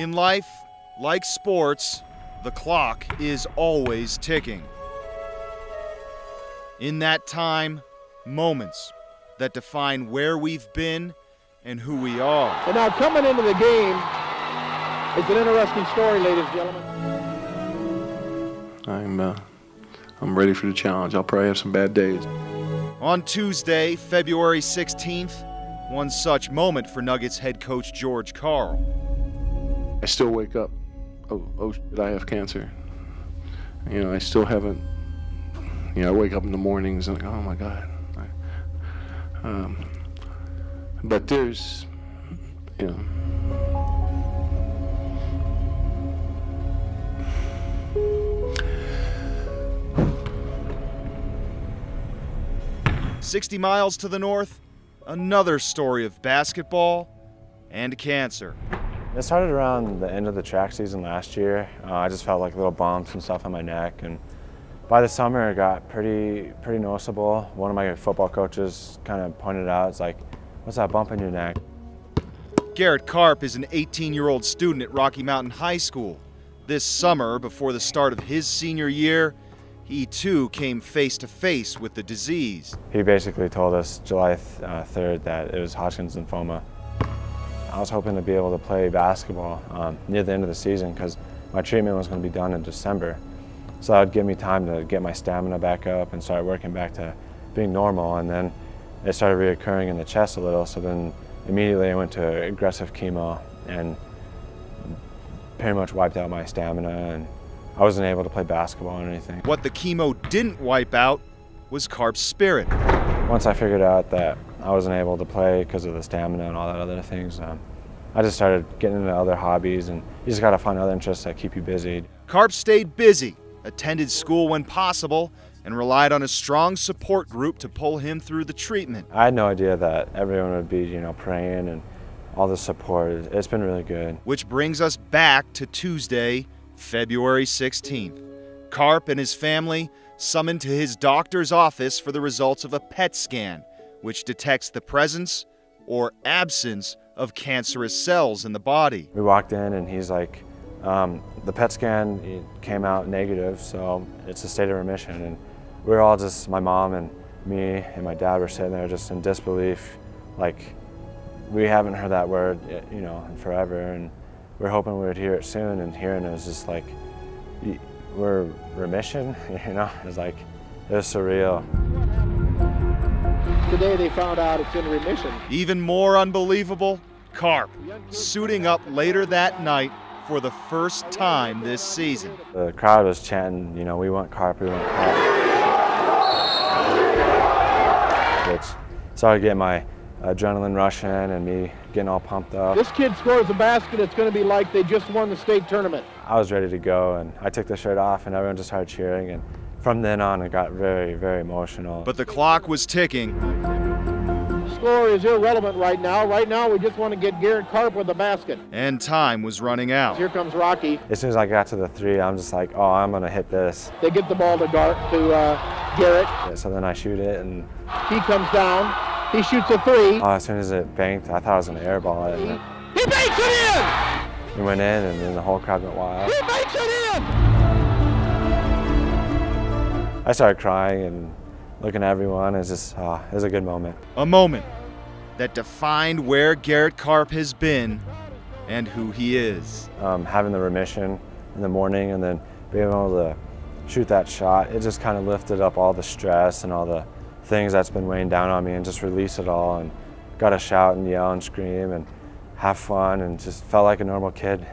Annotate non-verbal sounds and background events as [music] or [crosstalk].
In life, like sports, the clock is always ticking. In that time, moments that define where we've been and who we are. And now coming into the game is an interesting story, ladies and gentlemen. I'm uh, I'm ready for the challenge. I'll probably have some bad days. On Tuesday, February 16th, one such moment for Nuggets head coach George Karl. I still wake up. Oh, oh, shit, I have cancer. You know, I still haven't. You know, I wake up in the mornings and like, oh my god. I, um, but there's, you know. 60 miles to the north, another story of basketball and cancer. It started around the end of the track season last year. Uh, I just felt like little bumps and stuff on my neck, and by the summer it got pretty pretty noticeable. One of my football coaches kind of pointed out, "It's like, what's that bump in your neck?" Garrett Karp is an 18-year-old student at Rocky Mountain High School. This summer, before the start of his senior year, he too came face to face with the disease. He basically told us July th- uh, 3rd that it was Hodgkin's lymphoma. I was hoping to be able to play basketball um, near the end of the season because my treatment was going to be done in December. So that would give me time to get my stamina back up and start working back to being normal. And then it started reoccurring in the chest a little. So then immediately I went to aggressive chemo and pretty much wiped out my stamina and I wasn't able to play basketball or anything. What the chemo didn't wipe out was Karp's spirit. Once I figured out that I wasn't able to play because of the stamina and all that other things, um, I just started getting into other hobbies and you just got to find other interests that keep you busy. Karp stayed busy, attended school when possible, and relied on a strong support group to pull him through the treatment. I had no idea that everyone would be, you know, praying and all the support. It's been really good. Which brings us back to Tuesday, February 16th. Karp and his family summoned to his doctor's office for the results of a PET scan, which detects the presence or absence of cancerous cells in the body. We walked in and he's like, um, the PET scan came out negative, so it's a state of remission. And we were all just, my mom and me and my dad were sitting there just in disbelief, like we haven't heard that word, you know, in forever. And we are hoping we would hear it soon, and hearing it was just like, we're remission, [laughs] you know? It was like, it was surreal. Today they found out it's in remission. Even more unbelievable, Karp suiting up later that night for the first time this season. The crowd was chanting, you know, we want Karp, we want Karp. Which started getting my adrenaline rushing and me getting all pumped up. This kid scores a basket, it's going to be like they just won the state tournament. I was ready to go and I took the shirt off and everyone just started cheering and from then on it got very, very emotional. But the clock was ticking. Score is irrelevant right now. Right now we just want to get Garrett Karp with the basket. And time was running out. Here comes Rocky. As soon as I got to the three, I'm just like, oh, I'm going to hit this. They get the ball to, Gar to uh, Garrett. Yeah, so then I shoot it and... He comes down. He shoots a three. Oh, as soon as it banked, I thought I was going to airball it. He, he banks it in! It went in, and then the whole crowd went wild. He banks it in! I started crying and looking at everyone. It was just, oh, it was a good moment. A moment that defined where Garrett Karp has been and who he is. Um, having the remission in the morning and then being able to shoot that shot, it just kind of lifted up all the stress and all the things that's been weighing down on me and just release it all and got to shout and yell and scream and have fun and just felt like a normal kid.